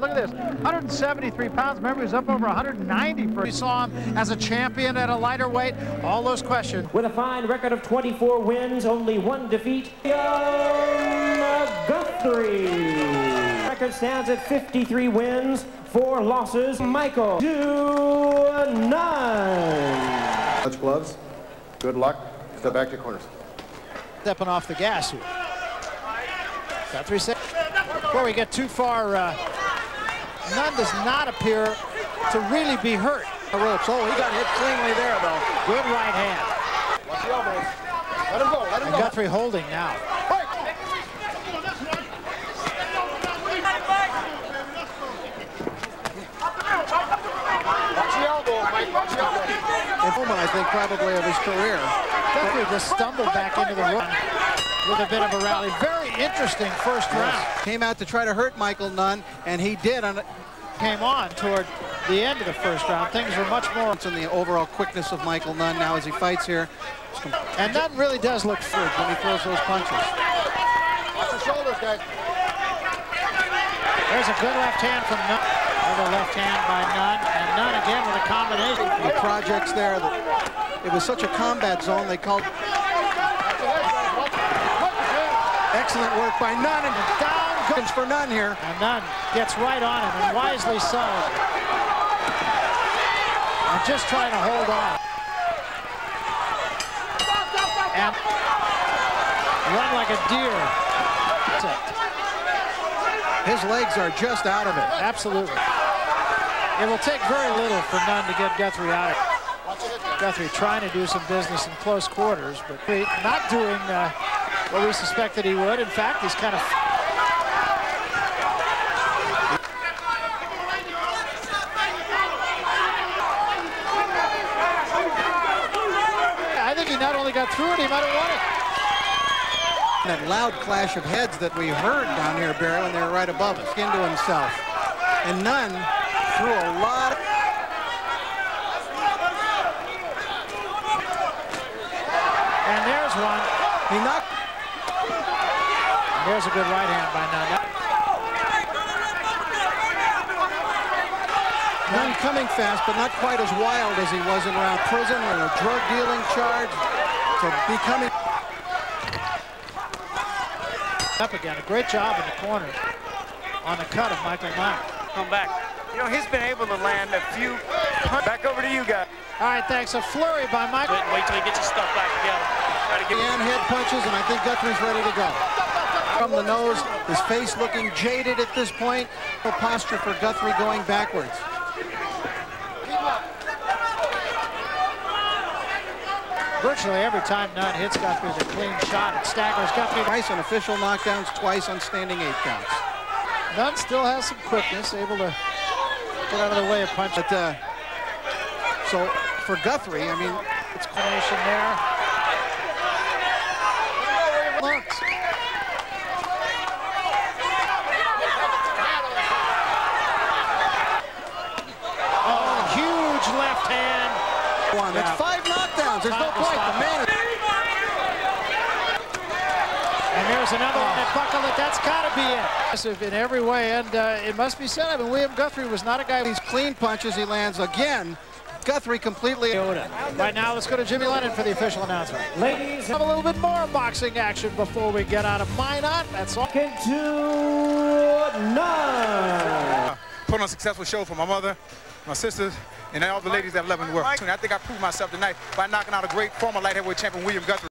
Look at this, 173 pounds. Remember, he was up over 190 for. We saw him as a champion at a lighter weight. All those questions. With a fine record of 24 wins, only one defeat, Young Guthrie. Record stands at 53 wins, four losses. Michael to Nunn. Touch gloves. Good luck. Step back to corners. Stepping off the gas here. Guthrie said, before we get too far, uh, Nunn does not appear to really be hurt. The ropes. Oh, he got hit cleanly there, though. Good right hand. Watch the elbows. Let him go. Let him And go. Guthrie holding now. Watch the elbow, Mike. Watch the elbow. Moment, I think, probably of his career. Guthrie just stumbled back into the run with a bit of a rally. Very interesting first round. Came out to try to hurt Michael Nunn, and he did on Came on toward the end of the first round. Things were much more. in the overall quickness of Michael Nunn now as he fights here. And Nunn really does look free. when he throws those punches. Watch the shoulders, guys. There's a good left hand from Nunn. Another left hand by Nunn. And Nunn again with a combination. The projects there, that it was such a combat zone, they called excellent work by Nunn, and down goes for none here. And Nunn gets right on him, and wisely so. And just trying to hold on. And run like a deer. His legs are just out of it. Absolutely. It will take very little for Nunn to get Guthrie out of it. Guthrie trying to do some business in close quarters, but not doing uh, what we suspected he would. In fact, he's kind of I think he not only got through it, he might have won it. That loud clash of heads that we heard down here, Barry, when they were right above us, into himself. And Nunn threw a lot. And there's one. He knocked. There's a good right hand by Nunn. Nunn coming fast, but not quite as wild as he was in around prison or a drug dealing charge. To becoming. Up again. A great job in the corner on the cut of Michael Nunn. come back. You know, he's been able to land a few. Back over to you guys. All right, thanks. A flurry by Michael. Wait, wait till he gets his stuff back together. Try to get And head punches, and I think Guthrie's ready to go. From the nose, his face looking jaded at this point. The posture for Guthrie going backwards. Virtually every time Nunn hits Guthrie a clean shot, it staggers Guthrie. Twice on official knockdowns, twice on standing eight counts. Nunn still has some quickness, able to get out of the way of punches. But uh, so for Guthrie, I mean, It's combination there. Looks. Oh, huge left hand. one. That's Yeah. five knockdowns. There's no point. The man is And there's another one that buckled it. That's got to be it. Impressive In every way, and uh, it must be said, I mean, William Guthrie was not a guy these clean punches he lands again. Guthrie completely. Right now, let's go to Jimmy Lennon for the official announcement. Ladies, Have a little bit more boxing action before we get out of Minot. That's all. second to none. put on a successful show for my mother, my sisters, and all the ladies that love in the. I think I proved myself tonight by knocking out a great former light heavyweight champion, William Guthrie.